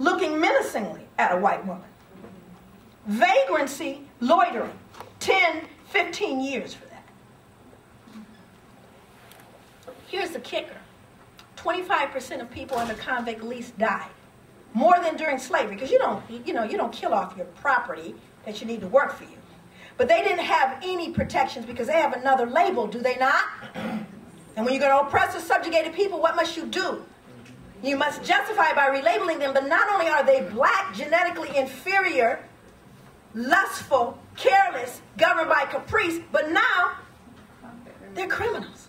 looking menacingly at a white woman. Vagrancy, loitering, 10, 15 years for that. Here's the kicker 25% of people under convict lease died. More than during slavery, because you don't, you know, you don't kill off your property that you need to work for you. But they didn't have any protections because they have another label, do they not? And when you're going to oppress or subjugated people, what must you do? You must justify by relabeling them, but not only are they black, genetically inferior, lustful, careless, governed by caprice, but now they're criminals,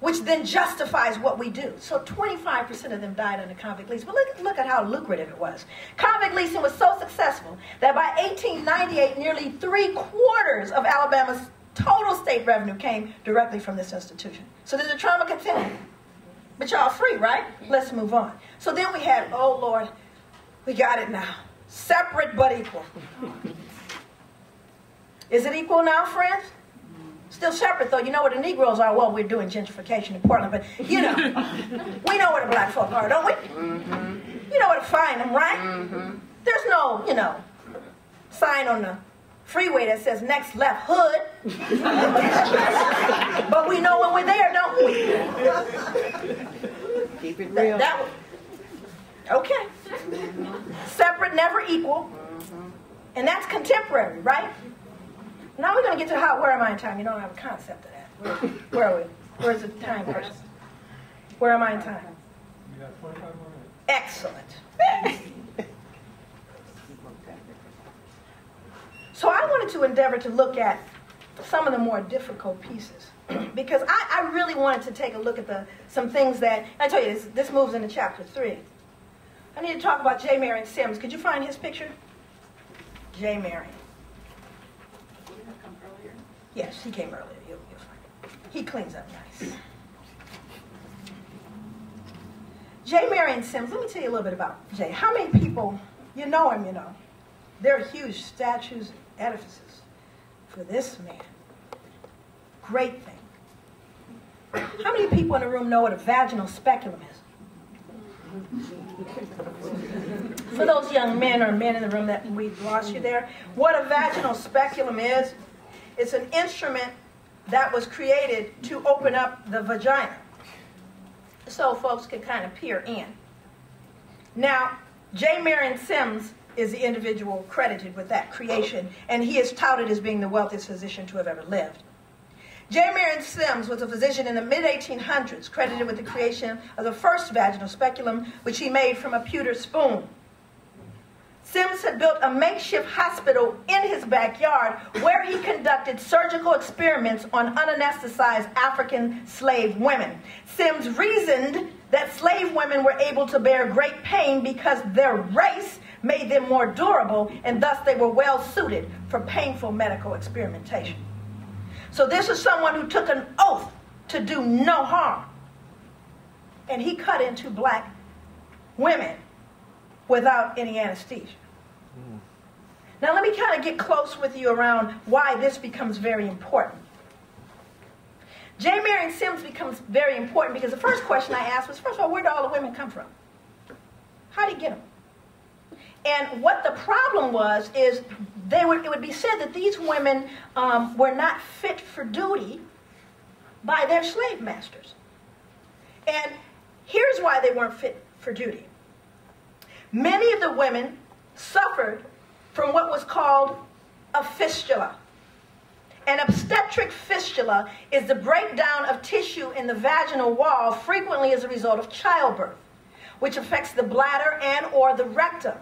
which then justifies what we do. So 25% of them died under convict lease. But look, look at how lucrative it was. Convict leasing was so successful that by 1898, nearly three quarters of Alabama's total state revenue came directly from this institution. So did the trauma continue? But y'all free, right? Let's move on. So then we had, oh Lord, we got it now. Separate but equal. Is it equal now, friends? Still separate, though. You know what the Negroes are? Well, we're doing gentrification in Portland, but you know, we know where the black folk are, don't we? Mm-hmm. You know where to find them, right? Mm-hmm. There's no, you know, sign on the freeway that says next left hood. but we know when we're there, don't we? Keep it real. That, that, okay. Separate, never equal. And that's contemporary, right? Now we're going to get to how, where am I in time? You don't have a concept of that. Where, where are we? Where's the time person? Where am I in time? You got 25 more minutes. Excellent. So I wanted to endeavor to look at some of the more difficult pieces because I, I, really wanted to take a look at the some things that I tell you this, this moves into chapter three. I need to talk about J. Marion Sims. Could you find his picture? J. Marion. Yes, he came earlier. You'll, you'll find it. He cleans up nice. J. Marion Sims, let me tell you a little bit about Jay. How many people, you know him, you know. There are huge statues edifices for this man. Great thing. How many people in the room know what a vaginal speculum is? For those young men or men in the room that we've lost you there, what a vaginal speculum is, it's an instrument that was created to open up the vagina so folks can kind of peer in. Now, J. Marion Sims is the individual credited with that creation, and he is touted as being the wealthiest physician to have ever lived. J. Marion Sims was a physician in the mid-1800s, credited with the creation of the first vaginal speculum, which he made from a pewter spoon. Sims had built a makeshift hospital in his backyard where he conducted surgical experiments on unanesthetized African slave women. Sims reasoned that slave women were able to bear great pain because their race made them more durable, and thus they were well suited for painful medical experimentation. So this is someone who took an oath to do no harm. And he cut into black women without any anesthesia. Mm. Now let me kind of get close with you around why this becomes very important. J. Marion Sims becomes very important because the first question I asked was, first of all, where do all the women come from? How did he get them? And what the problem was is they would, it would be said that these women um, were not fit for duty by their slave masters. And here's why they weren't fit for duty. Many of the women suffered from what was called a fistula. An obstetric fistula is the breakdown of tissue in the vaginal wall frequently as a result of childbirth, which affects the bladder and or the rectum.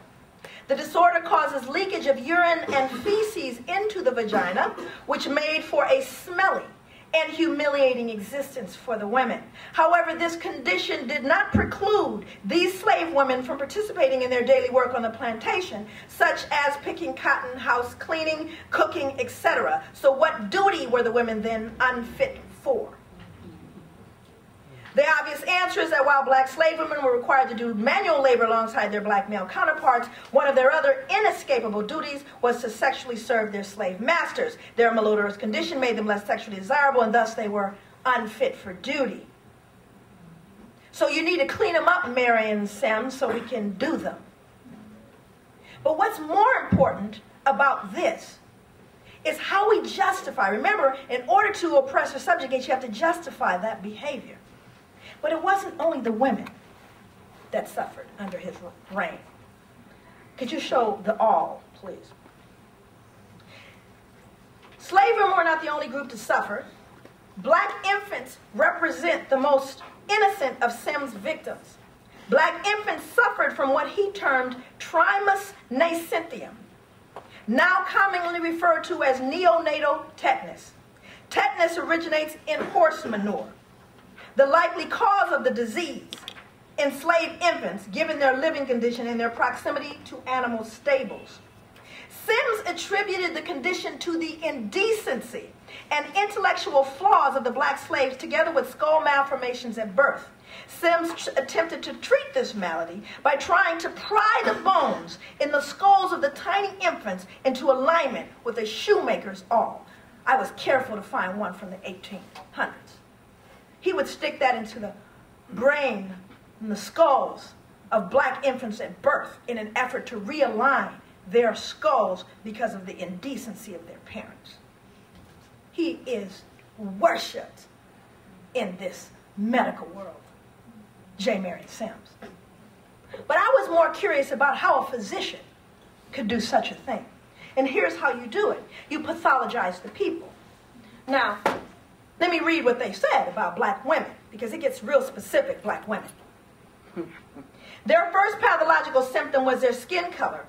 The disorder causes leakage of urine and feces into the vagina, which made for a smelly and humiliating existence for the women. However, this condition did not preclude these slave women from participating in their daily work on the plantation, such as picking cotton, house cleaning, cooking, etc. So what duty were the women then unfit for? The obvious answer is that while black slave women were required to do manual labor alongside their black male counterparts, one of their other inescapable duties was to sexually serve their slave masters. Their malodorous condition made them less sexually desirable, and thus they were unfit for duty. So you need to clean them up, Marion Sims, so we can do them. But what's more important about this is how we justify. Remember, in order to oppress or subjugate, you have to justify that behavior. But it wasn't only the women that suffered under his reign. Could you show the all, please? Slave women were not the only group to suffer. Black infants represent the most innocent of Sim's victims. Black infants suffered from what he termed trismus nascentium, now commonly referred to as neonatal tetanus. Tetanus originates in horse manure. The likely cause of the disease, enslaved infants, given their living condition and their proximity to animal stables. Sims attributed the condition to the indecency and intellectual flaws of the black slaves together with skull malformations at birth. Sims attempted to treat this malady by trying to pry the bones in the skulls of the tiny infants into alignment with a shoemaker's awl. I was careful to find one from the 1800s. He would stick that into the brain and the skulls of black infants at birth in an effort to realign their skulls because of the indecency of their parents. He is worshipped in this medical world. J. Marion Sims. But I was more curious about how a physician could do such a thing. And here's how you do it. You pathologize the people. Now, let me read what they said about black women, because it gets real specific, black women. Their first pathological symptom was their skin color.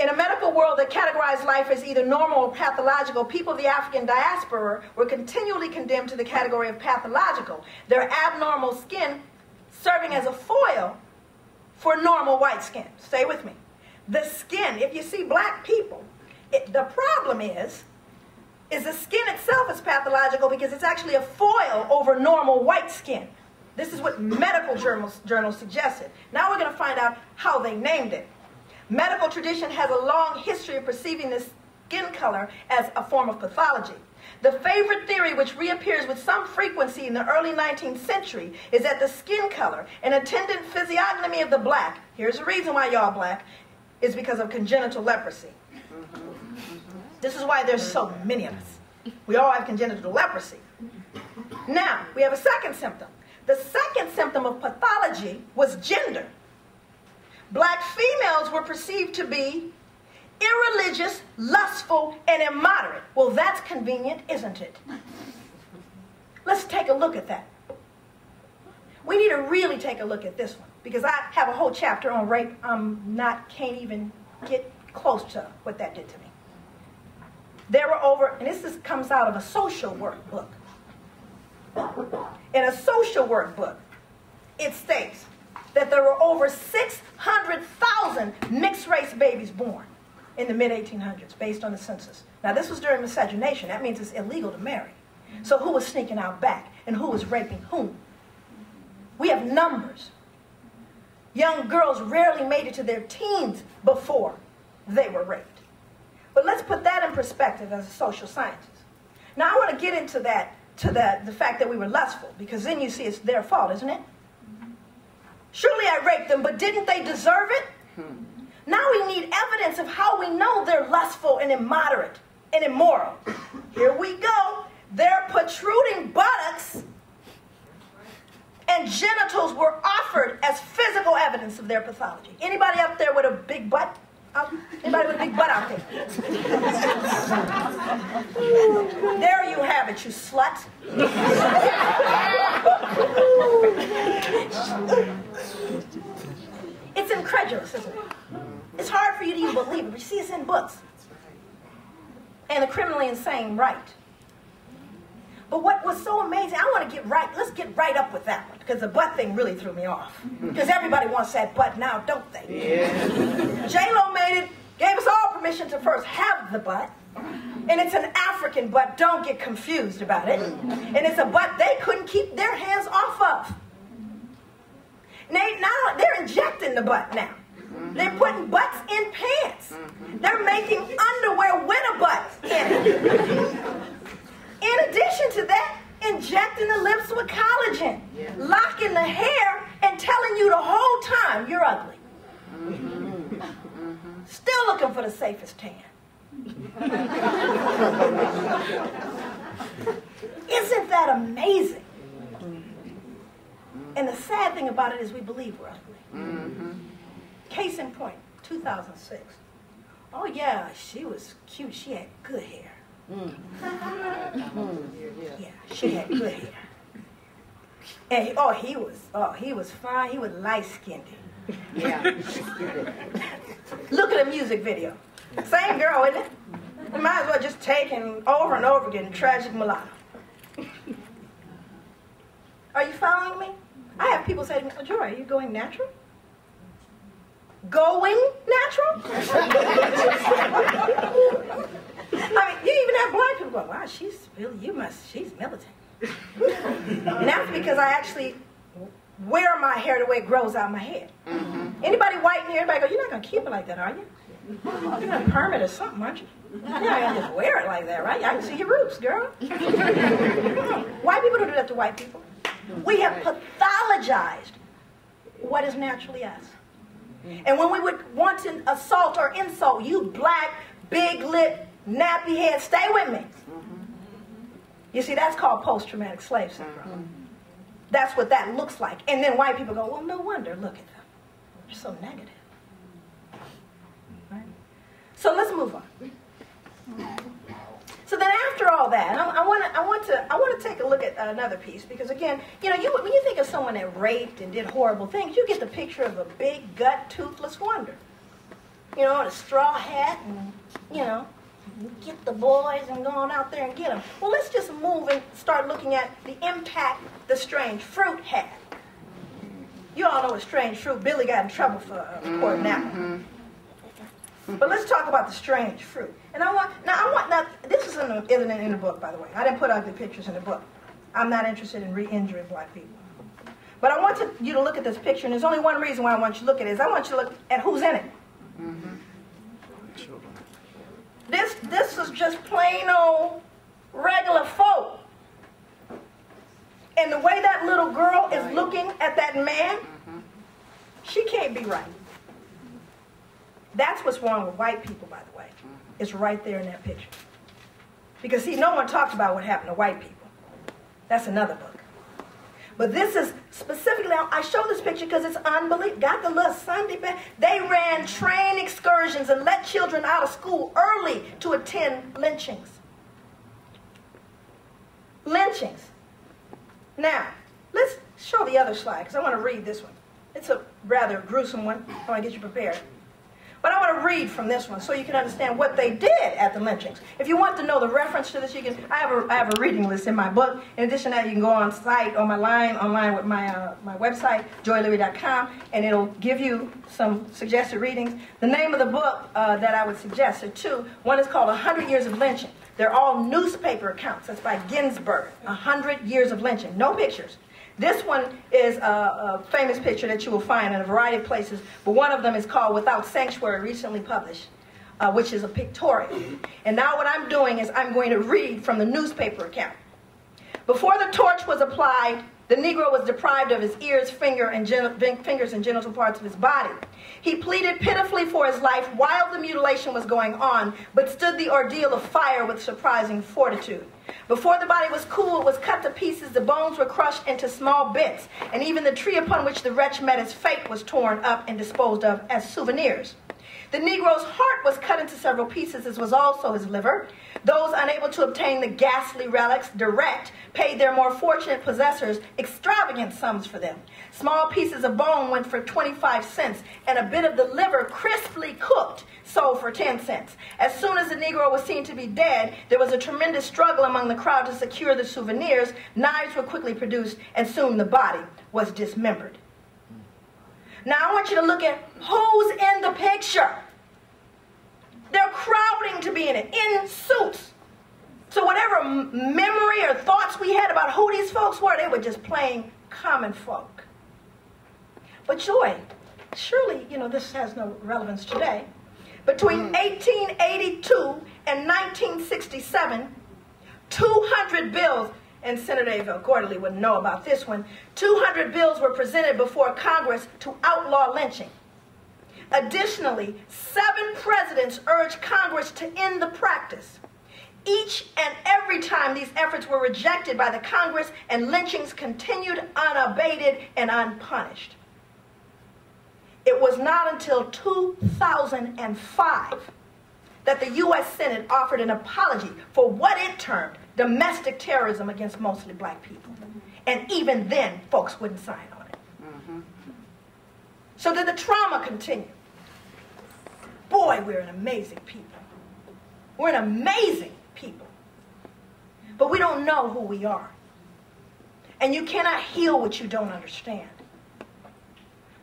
In a medical world that categorized life as either normal or pathological, people of the African diaspora were continually condemned to the category of pathological. Their abnormal skin serving as a foil for normal white skin. Stay with me. The skin, if you see black people, it, the problem is, is the skin itself is pathological because it's actually a foil over normal white skin. This is what medical journals, journals suggested. Now we're going to find out how they named it. Medical tradition has a long history of perceiving this skin color as a form of pathology. The favorite theory, which reappears with some frequency in the early 19th century, is that the skin color and attendant physiognomy of the black, here's the reason why y'all black, is because of congenital leprosy. This is why there's so many of us. We all have congenital leprosy. Now, we have a second symptom. The second symptom of pathology was gender. Black females were perceived to be irreligious, lustful, and immoderate. Well, that's convenient, isn't it? Let's take a look at that. We need to really take a look at this one because I have a whole chapter on rape. I'm not, can't even get close to what that did to me. There were over, and this is, comes out of a social work book. In a social work book, it states that there were over 600,000 mixed race babies born in the mid 1800s based on the census. Now, this was during miscegenation. That means it's illegal to marry. So, who was sneaking out back and who was raping whom? We have numbers. Young girls rarely made it to their teens before they were raped. But let's put that in perspective as a social scientist. Now, I want to get into that, to that, the fact that we were lustful, because then you see it's their fault, isn't it? Surely I raped them, but didn't they deserve it? Now we need evidence of how we know they're lustful and immoderate and immoral. Here we go. Their protruding buttocks and genitals were offered as physical evidence of their pathology. Anybody up there with a big butt? Anybody with a big butt out there? there you have it, you slut. it's incredulous, isn't it? It's hard for you to even believe it. You see, it's in books. And the criminally insane right. But what was so amazing, I want to get right, let's get right up with that one, because the butt thing really threw me off. Because everybody wants that butt now, don't they? Yeah. J-Lo made it, gave us all permission to first have the butt. And it's an African butt, don't get confused about it. And it's a butt they couldn't keep their hands off of. They, now they're injecting the butt now. They're putting butts in pants. They're making underwear with a butt in it. In addition to that, injecting the lips with collagen, locking the hair, and telling you the whole time you're ugly. Still looking for the safest tan. Isn't that amazing? And the sad thing about it is we believe we're ugly. Case in point, 2006. Oh yeah, she was cute. She had good hair. Mm. yeah, she had good hair. And he, oh, he was oh he was fine. He was light skinned. Yeah. Look at the music video. Same girl, isn't it? You might as well just take and over and over again tragic mulatto. Are you following me? I have people say to me, Joy, are you going natural? Going natural? I mean, you even have black people go, wow, she's really, you must, she's militant. And that's because I actually wear my hair the way it grows out of my head. Mm-hmm. Anybody white in here, everybody go, you're not going to keep it like that, are you? You're going to perm it or something, aren't you? You're not going to just wear it like that, right? I can see your roots, girl. white people don't do that to white people. We have pathologized what is naturally us. And when we would want to assault or insult you, black, big lip, nappy head, stay with me. You see, that's called post traumatic slave syndrome. Mm-hmm. That's what that looks like. And then white people go, well, no wonder, look at them. They're so negative. Right? So let's move on. So then after all that, I, I want to I want to I want to take a look at another piece because again, you know, you, when you think of someone that raped and did horrible things, you get the picture of a big gut toothless wonder. You know, in a straw hat and you know, get the boys and go on out there and get them. Well, let's just move and start looking at the impact the strange fruit had. You all know what strange fruit Billie got in trouble for recording that one. But let's talk about the strange fruit. And I want now I want now this is in the, isn't in the book by the way. I didn't put ugly pictures in the book. I'm not interested in re-injuring black people. But I want to, you to look at this picture, and there's only one reason why I want you to look at it is I want you to look at who's in it. Mm-hmm. This this is just plain old regular folk. And the way that little girl is looking at that man, she can't be right. That's what's wrong with white people, by the way. It's right there in that picture. Because, see, no one talks about what happened to white people. That's another book. But this is specifically, I show this picture because it's unbelievable. Got the little Sunday best. They ran train excursions and let children out of school early to attend lynchings. Lynchings. Now, let's show the other slide because I want to read this one. It's a rather gruesome one. I want to get you prepared. But I want to read from this one so you can understand what they did at the lynchings. If you want to know the reference to this, you can. I have a, I have a reading list in my book. In addition to that, you can go on site on my line online with my uh, my website joyleary.com, and it'll give you some suggested readings. The name of the book uh, that I would suggest are two. One is called "100 Years of Lynching." They're all newspaper accounts. That's by Ginzburg. "100 Years of Lynching." No pictures. This one is a, a, famous picture that you will find in a variety of places, but one of them is called Without Sanctuary, recently published, uh, which is a pictorial. And now what I'm doing is I'm going to read from the newspaper account. Before the torch was applied, the Negro was deprived of his ears, finger, and fingers and genital parts of his body. He pleaded pitifully for his life while the mutilation was going on, but stood the ordeal of fire with surprising fortitude. Before the body was cool, it was cut to pieces, the bones were crushed into small bits, and even the tree upon which the wretch met his fate was torn up and disposed of as souvenirs. The Negro's heart was cut into several pieces, as was also his liver. Those unable to obtain the ghastly relics direct paid their more fortunate possessors extravagant sums for them. Small pieces of bone went for 25 cents, and a bit of the liver crisply cooked sold for 10 cents. As soon as the Negro was seen to be dead, there was a tremendous struggle among the crowd to secure the souvenirs. Knives were quickly produced, and soon the body was dismembered. Now I want you to look at who's in the picture. They're crowding to be in it, in suits. So whatever memory or thoughts we had about who these folks were, they were just plain common folk. But joy, surely, you know, this has no relevance today. Between mm. 1882 and 1967, 200 bills and Senator Avel Gordly would know about this one. 200 bills were presented before Congress to outlaw lynching. Additionally, seven presidents urged Congress to end the practice. Each and every time these efforts were rejected by the Congress and lynchings continued unabated and unpunished. It was not until 2005 that the U.S. Senate offered an apology for what it termed domestic terrorism against mostly black people. And even then, folks wouldn't sign on it. Mm-hmm. So did the trauma continue? Boy, we're an amazing people. We're an amazing people. But we don't know who we are. And you cannot heal what you don't understand.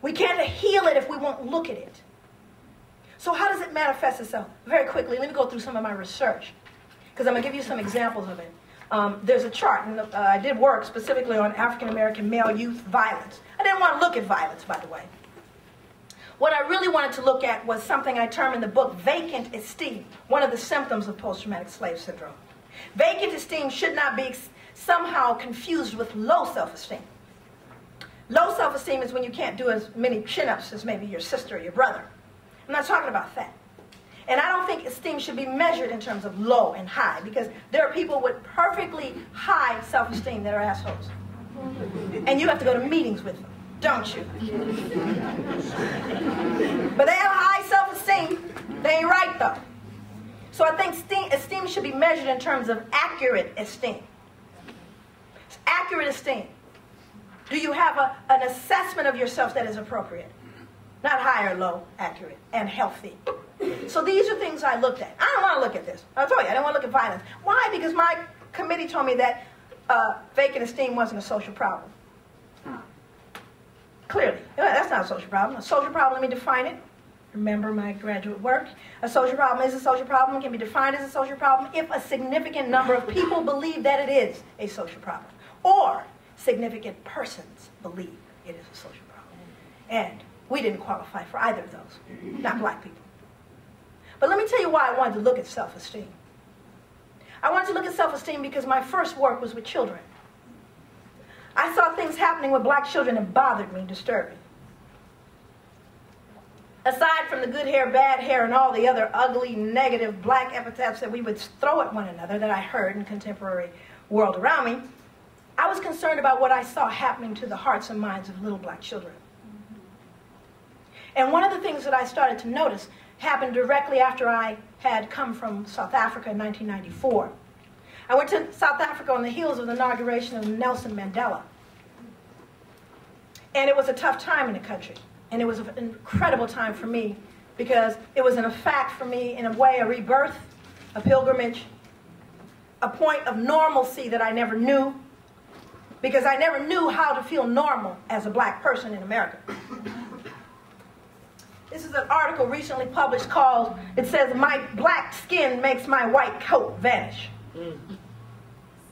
We can't heal it if we won't look at it. So how does it manifest itself? Very quickly, let me go through some of my research because I'm going to give you some examples of it. Um, there's a chart, and uh, I did work specifically on African American male youth violence. I didn't want to look at violence, by the way. What I really wanted to look at was something I term in the book vacant esteem, one of the symptoms of post-traumatic slave syndrome. Vacant esteem should not be somehow confused with low self-esteem. Low self-esteem is when you can't do as many chin-ups as maybe your sister or your brother. I'm not talking about that. And I don't think esteem should be measured in terms of low and high because there are people with perfectly high self-esteem that are assholes. And you have to go to meetings with them don't you? but they have high self-esteem. They ain't right though. So I think esteem, esteem should be measured in terms of accurate esteem. It's accurate esteem. Do you have a, an assessment of yourself that is appropriate? Not high or low, accurate, and healthy. So these are things I looked at. I don't want to look at this. I told you, I don't want to look at violence. Why? Because my committee told me that uh, vacant esteem wasn't a social problem. Clearly. Uh, that's not a social problem. A social problem, let me define it. Remember my graduate work. A social problem is a social problem, can be defined as a social problem if a significant number of people believe that it is a social problem. Or significant persons believe it is a social problem. And we didn't qualify for either of those, not black people. But let me tell you why I wanted to look at self-esteem. I wanted to look at self-esteem because my first work was with children. I saw things happening with black children that bothered me, disturbed me. Aside from the good hair, bad hair, and all the other ugly, negative black epithets that we would throw at one another that I heard in contemporary world around me, I was concerned about what I saw happening to the hearts and minds of little black children. And one of the things that I started to notice happened directly after I had come from South Africa in 1994. I went to South Africa on the heels of the inauguration of Nelson Mandela. And it was a tough time in the country. And it was an incredible time for me because it was in a fact for me, in a way, a rebirth, a pilgrimage, a point of normalcy that I never knew because I never knew how to feel normal as a black person in America. This is an article recently published called, it says, My Black Skin Makes My White Coat Vanish. Mm.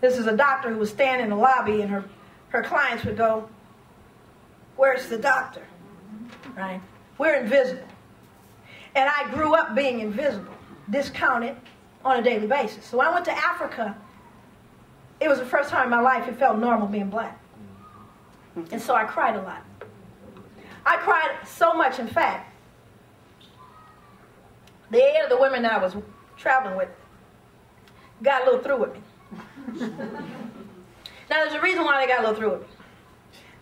This is a doctor who was standing in the lobby and her, her clients would go, where's the doctor? Right? We're invisible. And I grew up being invisible, discounted on a daily basis. So when I went to Africa. It was the first time in my life it felt normal being black. And so I cried a lot. I cried so much, in fact, the eight of the women that I was traveling with got a little through with me. now, there's a reason why they got a little through with me.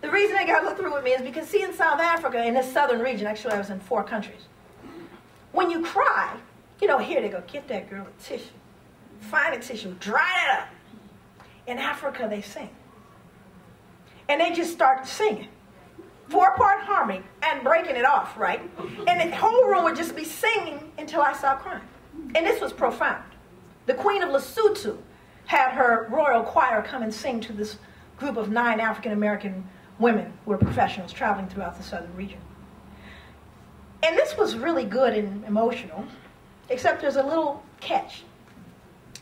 The reason they got a little through with me is because, see, in South Africa, in this southern region, actually, I was in four countries. When you cry, you know, here they go, get that girl a tissue. Find a tissue, dry it up. In Africa, they sing. And they just start singing. Four-part harmony and breaking it off, right? And the whole room would just be singing until I stopped crying. And this was profound. The Queen of Lesotho had her royal choir come and sing to this group of nine African American women who were professionals traveling throughout the southern region. And this was really good and emotional, except there's a little catch.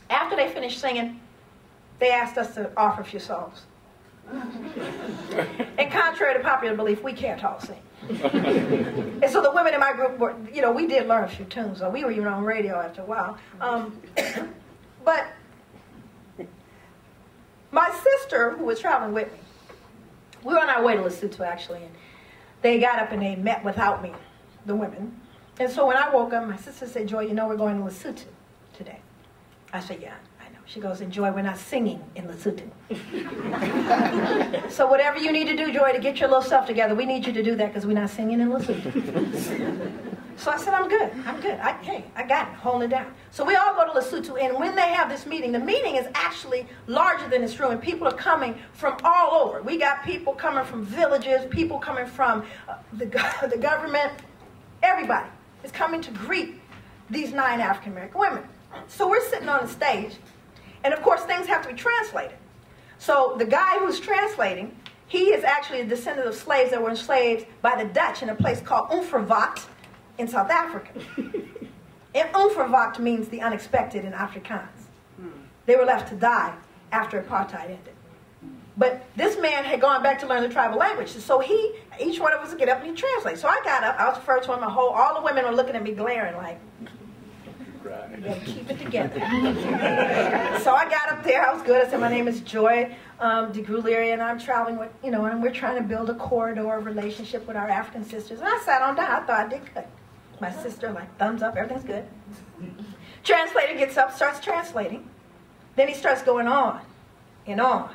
After they finished singing, they asked us to offer a few songs. and contrary to popular belief, we can't all sing. and so the women in my group were, you know, we did learn a few tunes, so we were even on radio after a while. Um, but My sister, who was traveling with me, we were on our way to Lesotho actually, and they got up and they met without me, the women. And so when I woke up, my sister said, Joy, you know we're going to Lesotho today. I said, yeah, I know. She goes, and Joy, we're not singing in Lesotho. so whatever you need to do, Joy, to get your little stuff together, we need you to do that because we're not singing in Lesotho. so I said, I'm good. I'm good. I, hey, I got it. Holding it down. So we all go to Lesotho, and when they have this meeting, the meeting is actually larger than this room, and people are coming from all over. We got people coming from villages, people coming from uh, the, the government, everybody is coming to greet these nine African American women. So we're sitting on the stage, and of course, things have to be translated. So the guy who's translating, he is actually a descendant of slaves that were enslaved by the Dutch in a place called Umfravot in South Africa. and Umfravot means the unexpected in Afrikaans. They were left to die after apartheid ended. But this man had gone back to learn the tribal languages. So he, each one of us would get up and he translate. So I got up. I was the first one. My whole, all the women were looking at me glaring like, you gotta keep it together. so I got up there. I was good. I said, my name is Joy um, and I'm traveling with, you know, and we're trying to build a corridor of relationship with our African sisters. And I sat on down. I thought I did good. My sister, like, thumbs up. Everything's good. Translator gets up, starts translating. Then he starts going on and on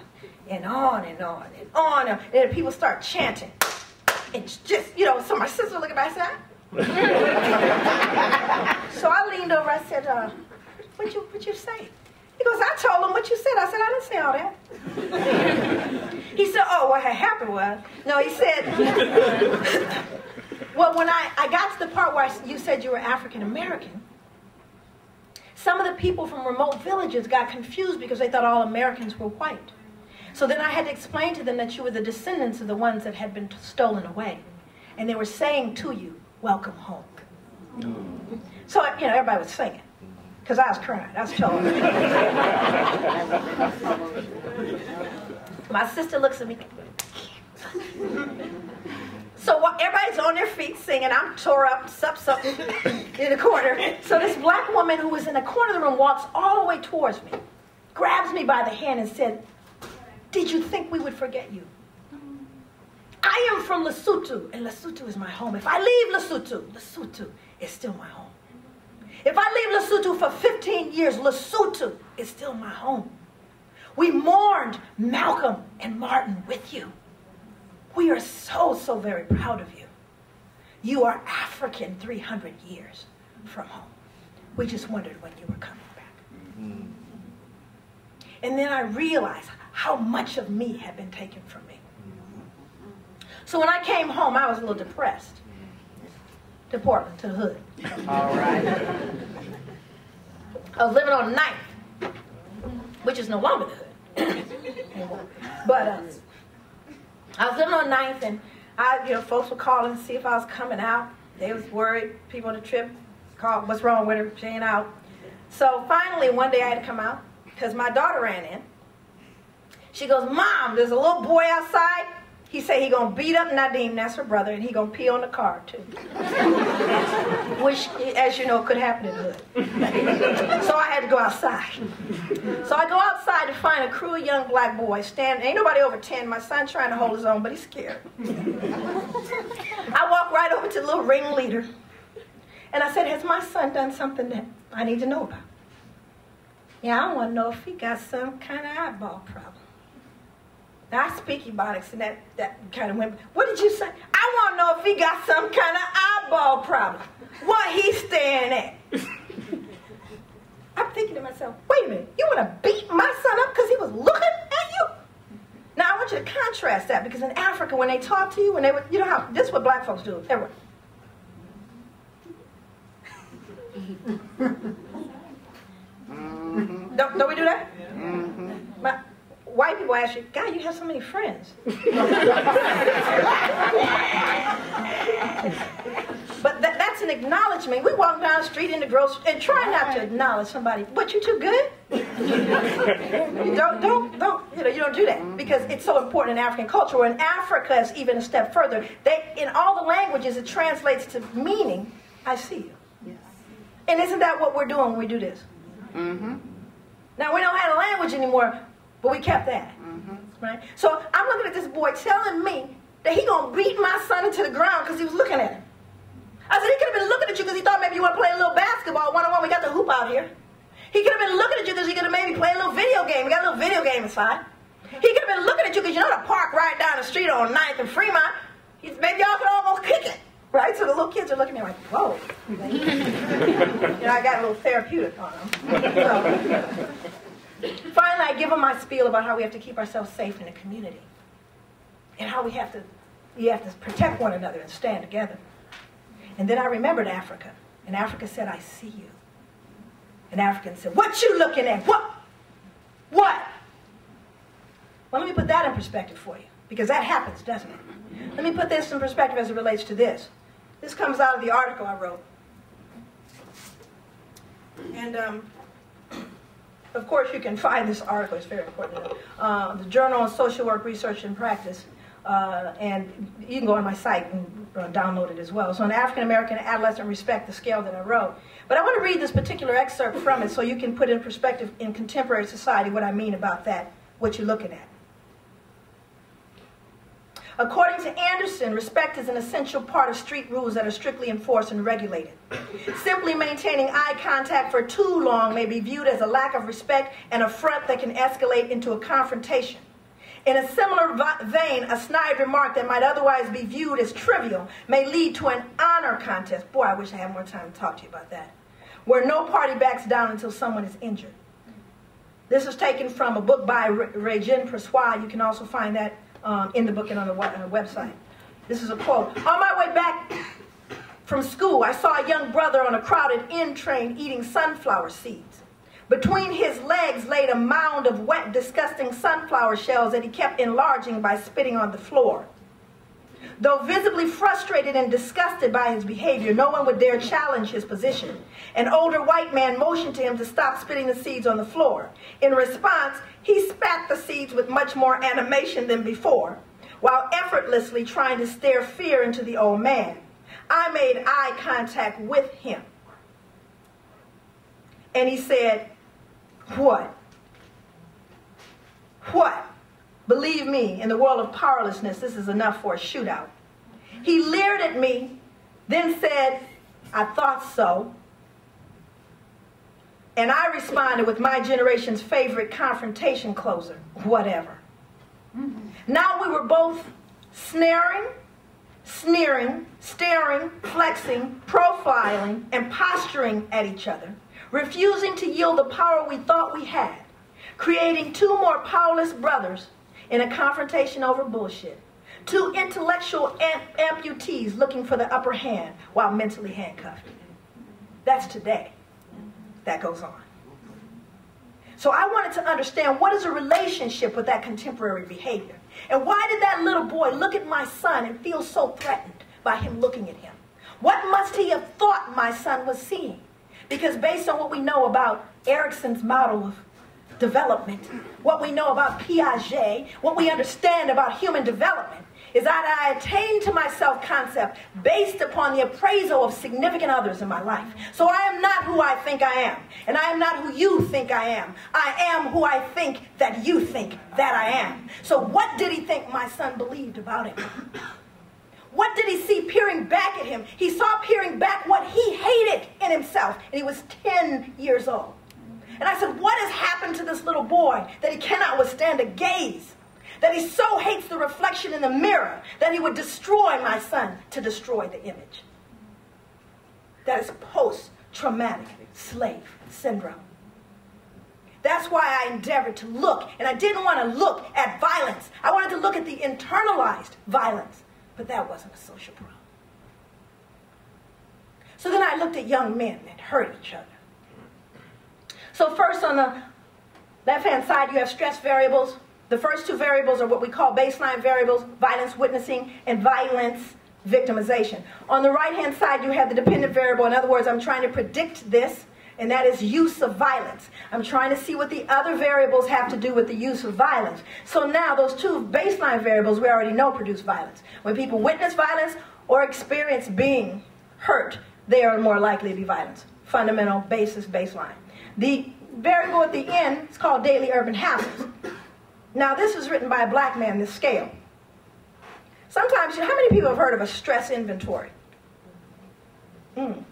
and on and on and on. And people start chanting. And just, you know, so my sister looked at me so I leaned over, I said, uh, what you what you say? He goes, I told him what you said. I said, I didn't say all that. he said, oh, what had happened was, no, he said, well, when I, I got to the part where I, you said you were African American, some of the people from remote villages got confused because they thought all Americans were white. So then I had to explain to them that you were the descendants of the ones that had been stolen away. And they were saying to you, welcome home. So, you know, everybody was singing. Because I was crying. I was telling My sister looks at me. So everybody's on their feet singing. I'm tore up, sup, sup, in the corner. So this black woman who was in the corner of the room walks all the way towards me, grabs me by the hand and said, did you think we would forget you? I am from Lesotho, and Lesotho is my home. If I leave Lesotho, Lesotho is still my home. If I leave Lesotho for 15 years, Lesotho is still my home. We mourned Malcolm and Martin with you. We are so, so very proud of you. You are African 300 years from home. We just wondered when you were coming back. Mm-hmm. And then I realized how much of me had been taken from me. So when I came home, I was a little depressed. To Portland, to the hood. All right. I was living on Ninth, which is no longer the hood. but uh, I was living on Ninth, and I, you know, folks were calling to see if I was coming out. They was worried. People on the trip called, "What's wrong with her? She ain't out." So finally, one day I had to come out because my daughter ran in. She goes, Mom, there's a little boy outside. He said he gonna beat up Nadim, that's her brother, and he gonna pee on the car too. Which, as you know, could happen in the hood. so I had to go outside. So I go outside to find a crew of young black boys standing. Ain't nobody over 10. My son trying to hold his own, but he's scared. I walk right over to the little ringleader. And I said, has my son done something that I need to know about? Yeah, I want to know if he got some kind of eyeball problem. Now, I speak Ebonics and that, that kind of went, what did you say? I want to know if he got some kind of eyeball problem. What he's staring at. I'm thinking to myself, wait a minute, you want to beat my son up because he was looking at you? Now, I want you to contrast that because in Africa, when they talk to you, when they would, you know how, this is what black folks do. Everyone. Mm-hmm. Don't, don't we do that? Mm-hmm. My, white people ask you, God, you have so many friends. but that, that's an acknowledgement. We walk down the street in the grocery and try not to acknowledge somebody. But you too good? don't, don't, don't, you know, you don't do that because it's so important in African culture. In Africa is even a step further. They, in all the languages, it translates to meaning, I see you. Yes. And isn't that what we're doing when we do this? Mm-hmm. Now, we don't have a language anymore, But we kept that. Mm-hmm. Right? So I'm looking at this boy telling me that he gonna beat my son into the ground because he was looking at him. I said, he could have been looking at you because he thought maybe you want to play a little basketball one-on-one. We got the hoop out here. He could have been looking at you because he could have maybe play a little video game. We got a little video game inside. He could have been looking at you because you know the park right down the street on 9th and Fremont. He's, maybe y'all could almost kick it. Right? So the little kids are looking at me like, whoa. you know, I got a little therapeutic on them. So, finally, I give them my spiel about how we have to keep ourselves safe in the community. And how we have to, we have to protect one another and stand together. And then I remembered Africa. And Africa said, I see you. And African said, what you looking at? What? What? Well, let me put that in perspective for you. Because that happens, doesn't it? Let me put this in perspective as it relates to this. This comes out of the article I wrote. And um, of course, you can find this article. It's very important. Uh, the Journal of Social Work Research and Practice. Uh, and you can go on my site and uh, download it as well. So, an African American adolescent respect, the scale that I wrote. But I want to read this particular excerpt from it so you can put in perspective in contemporary society what I mean about that, what you're looking at. According to Anderson, respect is an essential part of street rules that are strictly enforced and regulated. Simply maintaining eye contact for too long may be viewed as a lack of respect and affront that can escalate into a confrontation. In a similar vein, a snide remark that might otherwise be viewed as trivial may lead to an honor contest. Boy, I wish I had more time to talk to you about that. Where no party backs down until someone is injured. This is taken from a book by Regine Persois. You can also find that um, in the book and on the, the website. This is a quote. On my way back from school, I saw a young brother on a crowded N train eating sunflower seeds. Between his legs laid a mound of wet, disgusting sunflower shells that he kept enlarging by spitting on the floor. Though visibly frustrated and disgusted by his behavior, no one would dare challenge his position. An older white man motioned to him to stop spitting the seeds on the floor. In response, he spat the seeds with much more animation than before, while effortlessly trying to stare fear into the old man. I made eye contact with him. And he said, what? What? Believe me, in the world of powerlessness, this is enough for a shootout. He leered at me, then said, I thought so. And I responded with my generation's favorite confrontation closer, whatever. Now we were both snaring, sneering, staring, flexing, profiling, and posturing at each other refusing to yield the power we thought we had, creating two more powerless brothers in a confrontation over bullshit. Two intellectual amp- amputees looking for the upper hand while mentally handcuffed. That's today. That goes on. So I wanted to understand what is a relationship with that contemporary behavior? And why did that little boy look at my son and feel so threatened by him looking at him? What must he have thought my son was seeing? Because based on what we know about Erikson's model of development, what we know about Piaget, what we understand about human development, is that I attain to my self concept based upon the appraisal of significant others in my life. So I am not who I think I am, and I am not who you think I am. I am who I think that you think that I am. So, what did he think my son believed about him? What did he see peering back at him? He saw peering back what he hated in himself, and he was 10 years old. And I said, What has happened to this little boy that he cannot withstand a gaze? That he so hates the reflection in the mirror that he would destroy my son to destroy the image. That is post traumatic slave syndrome. That's why I endeavored to look, and I didn't want to look at violence. I wanted to look at the internalized violence but that wasn't a social problem. So then I looked at young men that hurt each other. So first on the left-hand side, you have stress variables. The first two variables are what we call baseline variables, violence witnessing and violence victimization. On the right-hand side, you have the dependent variable. In other words, I'm trying to predict this and that is use of violence. I'm trying to see what the other variables have to do with the use of violence. So now those two baseline variables we already know produce violence. When people witness violence or experience being hurt, they are more likely to be violent. Fundamental basis baseline. The variable at the end is called daily urban habits. Now, this was written by a black man, this scale. Sometimes, how many people have heard of a stress inventory? Mm.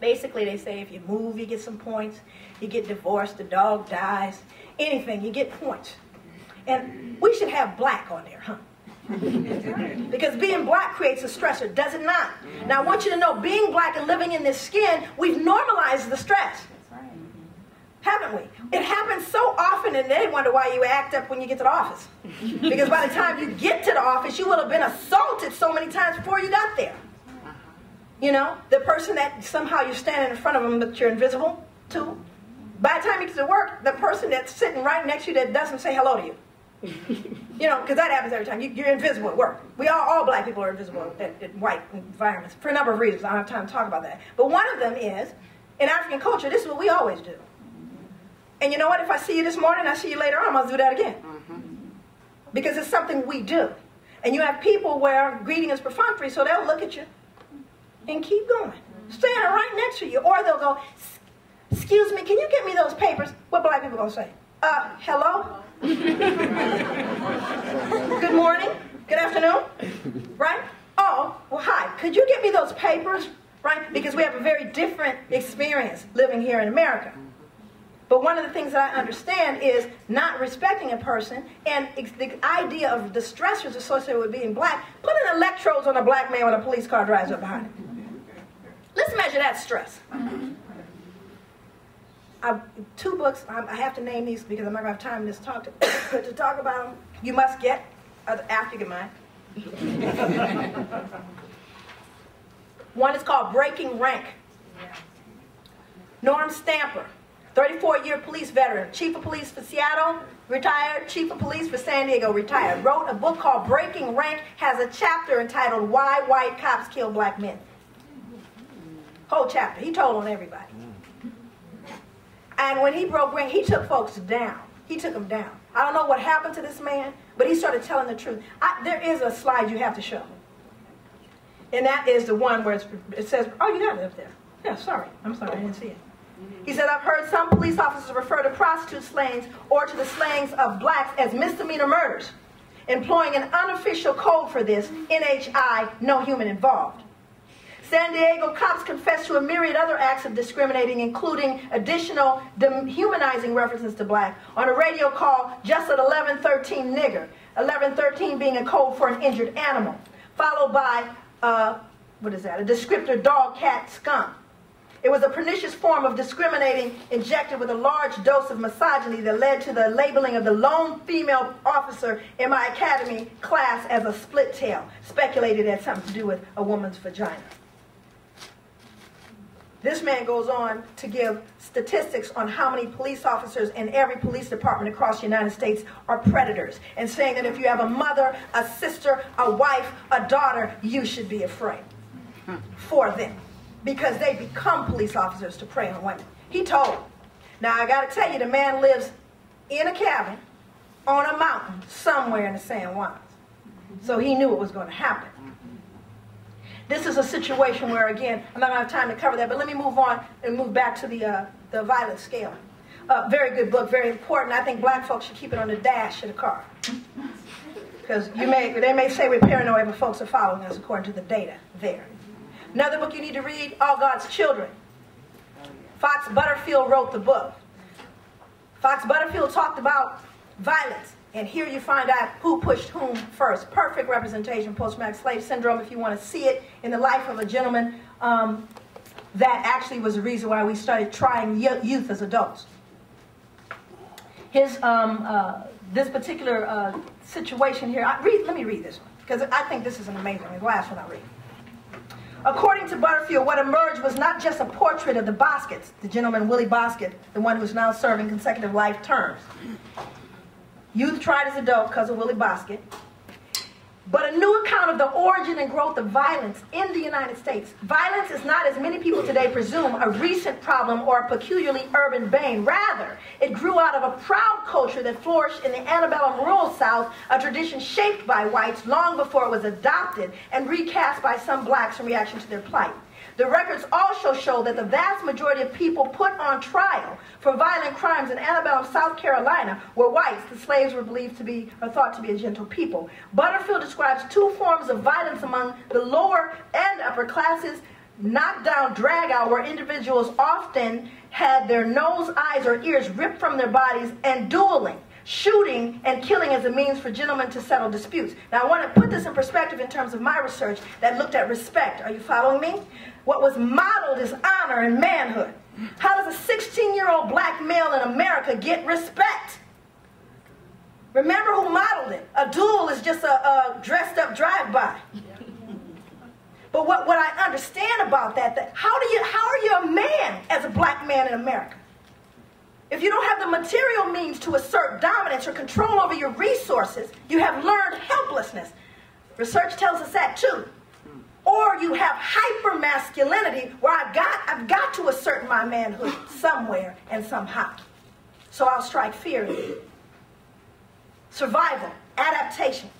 Basically, they say if you move, you get some points. You get divorced, the dog dies, anything, you get points. And we should have black on there, huh? because being black creates a stressor, does it not? Now, I want you to know, being black and living in this skin, we've normalized the stress. Haven't we? It happens so often, and they wonder why you act up when you get to the office. Because by the time you get to the office, you will have been assaulted so many times before you got there. You know, the person that somehow you're standing in front of them, but you're invisible to. By the time you get to work, the person that's sitting right next to you that doesn't say hello to you. you know, because that happens every time. You, are invisible at work. We all, all black people are invisible at, at white environments for a number of reasons. I don't have time to talk about that. But one of them is, in African culture, this is what we always do. And you know what? If I see you this morning, I see you later on, I'm going to do that again. Because it's something we do. And you have people where greeting is perfunctory, so they'll look at you and keep going. Standing right next to you. Or they'll go, excuse me, can you get me those papers? What black people going to say? Uh, hello? Good morning? Good afternoon? Right? Oh, well, hi. Could you get me those papers? Right? Because we have a very different experience living here in America. But one of the things that I understand is not respecting a person and the idea of the stressors associated with being black, putting electrodes on a black man when a police car drives up behind him. Let's measure that stress. I, two books, I have to name these because I'm not going to have time to talk to, to talk about them. You must get, uh, after you get mine. One is called Breaking Rank. Norm Stamper, 34-year police veteran, chief of police for Seattle, retired, chief of police for San Diego, retired, wrote a book called Breaking Rank, has a chapter entitled Why White Cops Kill Black Men. Whole chapter. He told on everybody. And when he broke rank, he took folks down. He took them down. I don't know what happened to this man, but he started telling the truth. I, there is a slide you have to show. And that is the one where it says, oh, you got it up there. Yeah, sorry. I'm sorry, I didn't see it. He said, I've heard some police officers refer to prostitute slayings or to the slayings of blacks as misdemeanor murders, employing an unofficial code for this, NHI, no human involved. San Diego cops confessed to a myriad other acts of discriminating, including additional dehumanizing references to black on a radio call just at 1113 nigger, 1113 being a code for an injured animal, followed by, uh, what is that, a descriptor dog, cat, skunk. It was a pernicious form of discriminating injected with a large dose of misogyny that led to the labeling of the lone female officer in my academy class as a split tail, speculated it had something to do with a woman's vagina. This man goes on to give statistics on how many police officers in every police department across the United States are predators and saying that if you have a mother, a sister, a wife, a daughter, you should be afraid. Hmm. For them because they become police officers to prey on women. He told. Now, I got to tell you, the man lives in a cabin on a mountain somewhere in the San Juans. So he knew it was going to happen. This is a situation where, again, I'm not going to have time to cover that, but let me move on and move back to the, uh, the violence scale. Uh, very good book, very important. I think black folks should keep it on the dash of the car. Because you may, they may say we're paranoid, but folks are following us according to the data there. Another book you need to read, All God's Children. Fox Butterfield wrote the book. Fox Butterfield talked about violence. And here you find out who pushed whom first. Perfect representation, post-traumatic slave syndrome, if you want to see it in the life of a gentleman. Um, that actually was the reason why we started trying youth as adults. His, um, uh, this particular uh, situation here, I read, let me read this one, because I think this is an amazing, the last one I read. According to Butterfield, what emerged was not just a portrait of the Boskets, the gentleman Willie Bosket, the one who is now serving consecutive life terms. Youth tried as adult because of Willie Bosket but a new account of the origin and growth of violence in the United States. Violence is not, as many people today presume, a recent problem or a peculiarly urban bane. Rather, it grew out of a proud culture that flourished in the antebellum rural South, a tradition shaped by whites long before it was adopted and recast by some blacks in reaction to their plight. The records also show that the vast majority of people put on trial for violent crimes in Antebellum, South Carolina, were whites. The slaves were believed to be, or thought to be, a gentle people. Butterfield describes two forms of violence among the lower and upper classes knockdown, drag out, where individuals often had their nose, eyes, or ears ripped from their bodies, and dueling shooting and killing as a means for gentlemen to settle disputes. Now, I want to put this in perspective in terms of my research that looked at respect. Are you following me? What was modeled is honor and manhood. How does a 16 year old black male in America get respect? Remember who modeled it. A duel is just a, a dressed up drive by. But what, what I understand about that, that how do you how are you a man as a black man in America? If you don't have the material means to assert dominance or control over your resources, you have learned helplessness. Research tells us that too. Or you have hyper masculinity where I've got, I've got to assert my manhood somewhere and somehow. So I'll strike fear in you. Survival, adaptation.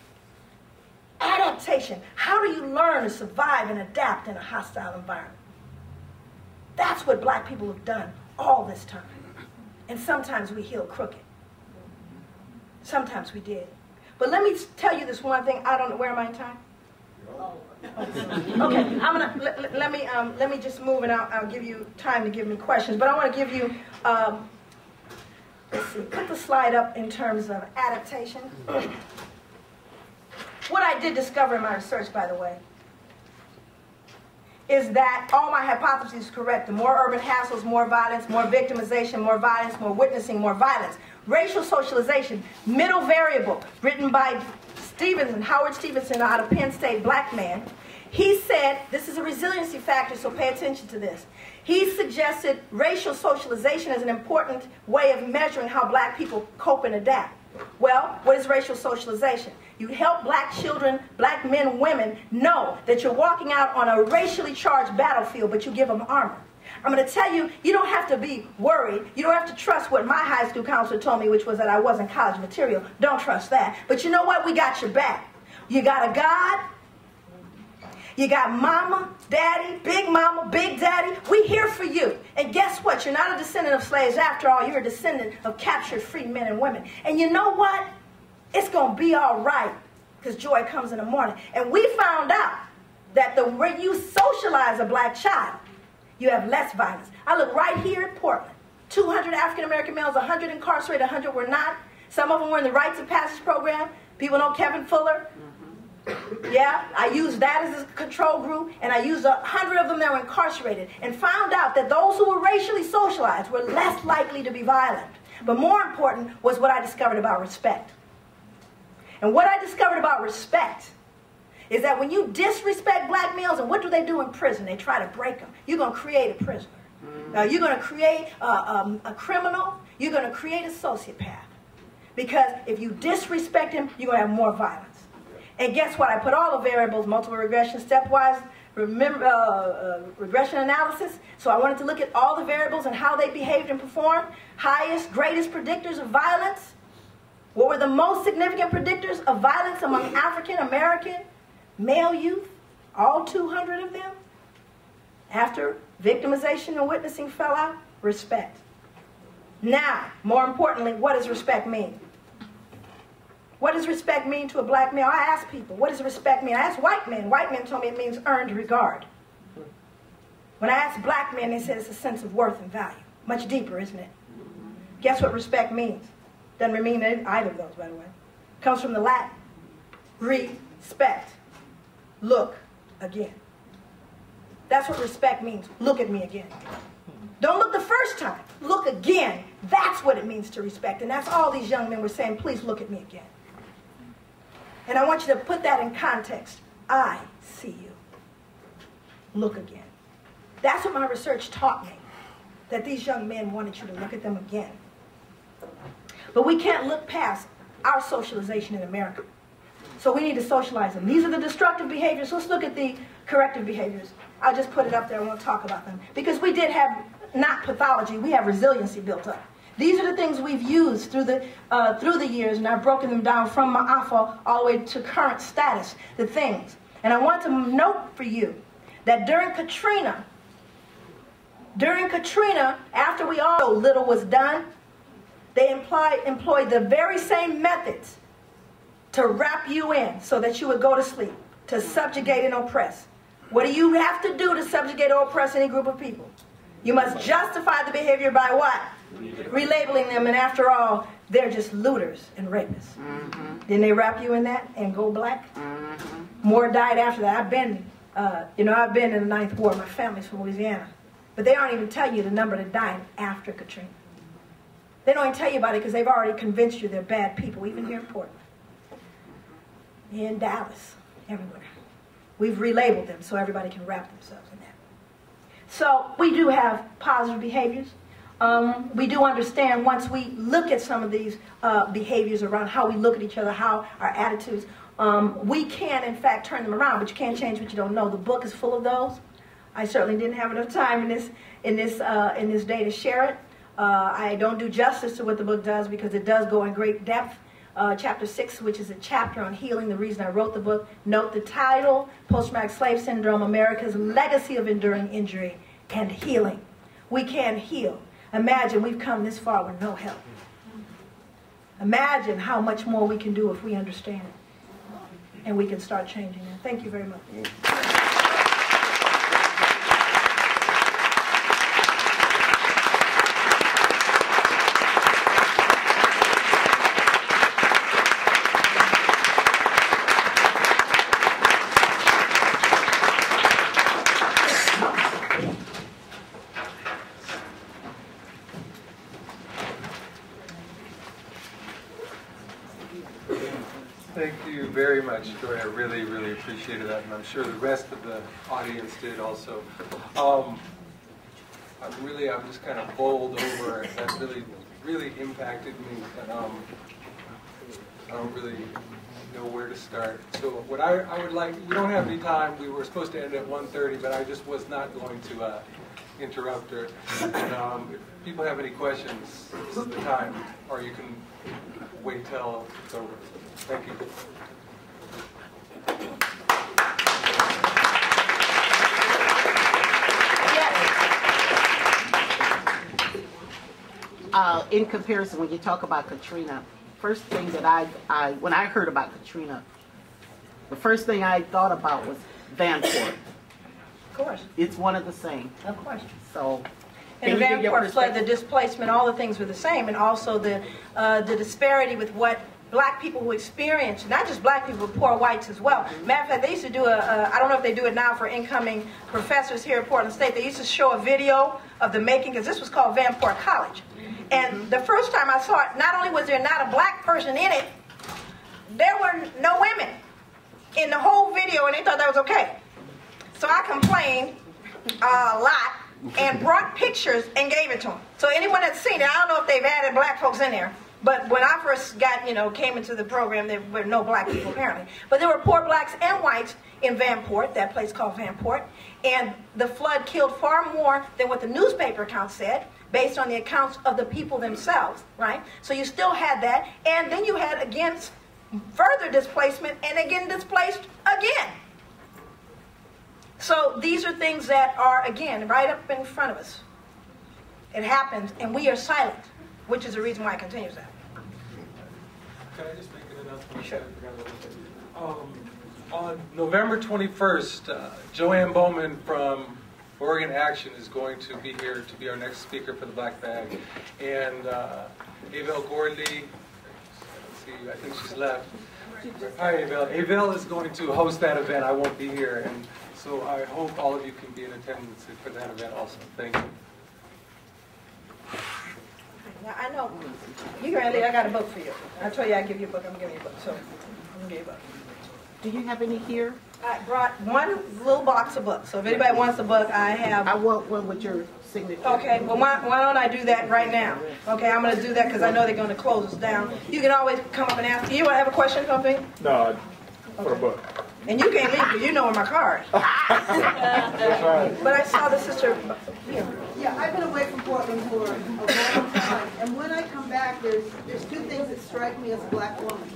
Adaptation. How do you learn to survive and adapt in a hostile environment? That's what black people have done all this time. And sometimes we heal crooked. Sometimes we did. But let me tell you this one thing. I don't know. Where am I in time? okay, I'm gonna let, let me um, let me just move and I'll, I'll, give you time to give me questions. But I want to give you um, let's see, put the slide up in terms of adaptation. what I did discover in my research, by the way, is that all my hypotheses correct. The more urban hassles, more violence, more victimization, more violence, more witnessing, more violence. Racial socialization, middle variable, written by Stevenson, Howard Stevenson out of Penn State, black man. He said, this is a resiliency factor, so pay attention to this. He suggested racial socialization as an important way of measuring how black people cope and adapt. Well, what is racial socialization? You help black children, black men, women know that you're walking out on a racially charged battlefield, but you give them armor. I'm going to tell you, you don't have to be worried. You don't have to trust what my high school counselor told me, which was that I wasn't college material. Don't trust that. But you know what? We got your back. You got a God. You got mama, daddy, big mama, big daddy. We here for you. And guess what? You're not a descendant of slaves after all. You're a descendant of captured free men and women. And you know what? It's going to be all right because joy comes in the morning. And we found out that the way you socialize a black child, you have less violence. I look right here at Portland. 200 African American males, 100 incarcerated, 100 were not. Some of them were in the Rites of Passage program. People know Kevin Fuller. Mm-hmm. Yeah, I used that as a control group, and I used a hundred of them that were incarcerated, and found out that those who were racially socialized were less likely to be violent. But more important was what I discovered about respect. And what I discovered about respect is that when you disrespect black males, and what do they do in prison? They try to break them. You're going to create a prisoner. Uh, you're going to create a, um, a criminal. You're going to create a sociopath. Because if you disrespect him, you're going to have more violence. And guess what? I put all the variables, multiple regression, stepwise remember, uh, uh, regression analysis. So I wanted to look at all the variables and how they behaved and performed. Highest, greatest predictors of violence. What were the most significant predictors of violence among African American male youth? All 200 of them? After victimization and witnessing fell out? Respect. Now, more importantly, what does respect mean? What does respect mean to a black male? I ask people, what does respect mean? I ask white men. White men told me it means earned regard. When I ask black men, they said it's a sense of worth and value. Much deeper, isn't it? Guess what respect means? Doesn't mean either of those, by the way. Comes from the Latin. Respect. Look again. That's what respect means. Look at me again. Don't look the first time. Look again. That's what it means to respect. And that's all these young men were saying, please look at me again. And I want you to put that in context. I see you. Look again. That's what my research taught me. That these young men wanted you to look at them again. But we can't look past our socialization in America. So we need to socialize them. These are the destructive behaviors. Let's look at the corrective behaviors. I'll just put it up there and we'll talk about them. Because we did have, not pathology, we have resiliency built up. These are the things we've used through the, uh, through the years, and I've broken them down from Ma'afa all the way to current status, the things. And I want to note for you that during Katrina, During Katrina, after we all little was done, they implied, employed the very same methods to wrap you in so that you would go to sleep, to subjugate and oppress. What do you have to do to subjugate or oppress any group of people? You must justify the behavior by what? Relabeling them, and after all, they're just looters and rapists. Mm-hmm. Then they wrap you in that and go black. Mm-hmm. More died after that. I've been, uh, you know, I've been in the Ninth Ward. My family's from Louisiana, but they aren't even telling you the number that died after Katrina. They don't even tell you about it because they've already convinced you they're bad people, even here in Portland, in Dallas, everywhere. We've relabeled them so everybody can wrap themselves in that. So we do have positive behaviors. Um, we do understand once we look at some of these uh, behaviors around how we look at each other, how our attitudes, um, we can in fact turn them around, but you can't change what you don't know. The book is full of those. I certainly didn't have enough time in this in this uh, in this day to share it. Uh, I don't do justice to what the book does because it does go in great depth. Uh, chapter 6, which is a chapter on healing, the reason I wrote the book. Note the title, Post-Traumatic Slave Syndrome, America's Legacy of Enduring Injury and Healing. We can heal. Imagine we've come this far with no help. Imagine how much more we can do if we understand it. And we can start changing it. Thank you very much. I really, really appreciated that, and I'm sure the rest of the audience did also. Um, I'm really, I'm just kind of bowled over. That really, really impacted me, and um, I don't really know where to start. So what I, I would like, we don't have any time. We were supposed to end at 1.30, but I just was not going to uh, interrupt her. And, um, if people have any questions, this is the time, or you can wait till it's over. Thank you. Uh, in comparison, when you talk about Katrina, first thing that I, I, when I heard about Katrina, the first thing I thought about was Vanport. Of course. It's one of the same. Of course. So. And the Vanport flood, the displacement, all the things were the same, and also the uh, the disparity with what black people who experience, not just black people, but poor whites as well. Matter of fact, they used to do a. a I don't know if they do it now for incoming professors here at Portland State, they used to show a video of the making, because this was called Vanport College. And mm-hmm. the first time I saw it, not only was there not a black person in it, there were no women in the whole video, and they thought that was okay. So I complained a lot and brought pictures and gave it to them. So anyone that's seen it, I don't know if they've added black folks in there. But when I first got, you know, came into the program, there were no black people apparently. But there were poor blacks and whites in Vanport, that place called Vanport. And the flood killed far more than what the newspaper accounts said, based on the accounts of the people themselves, right? So you still had that. And then you had, again, further displacement and again displaced again. So these are things that are, again, right up in front of us. It happens, and we are silent which is the reason why it continues that. Can I just make an announcement? Sure. Um, on November 21st, uh, Joanne Bowman from Oregon Action is going to be here to be our next speaker for the Black Bag. And uh, Avel Gordly, see, I think she's left. Hi, Avel. Avel is going to host that event. I won't be here. And so I hope all of you can be in attendance for that event also. Thank you. Now, I know, you can I got a book for you. I told you I'd give you a book, I'm gonna you a book, so I'm gonna give you a book. Do you have any here? I brought one little box of books, so if anybody wants a book, I have. I want one with your signature. Okay, well, why, why don't I do that right now? Okay, I'm gonna do that because I know they're gonna close us down. You can always come up and ask, you wanna have a question, something? No, for a book. And you can't leave because you know where my car is. That's right. But I saw the sister here. Yeah, I've been away from Portland for a long time, and when I come back, there's, there's two things that strike me as a black woman.